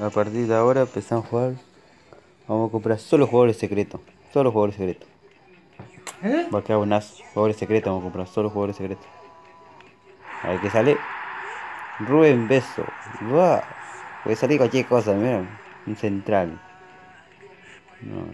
A partir de ahora empezamos a jugar. Vamos a comprar solo jugadores secretos. Solo jugadores secretos. ¿Eh? Va a quedar buenas. Jugadores secretos vamos a comprar. Solo jugadores secretos. A ver qué sale. Rubén Beso. ¡Wow! Puede salir cualquier cosa, mira. Un central. No.